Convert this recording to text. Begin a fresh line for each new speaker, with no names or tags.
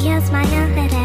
here's my elevator.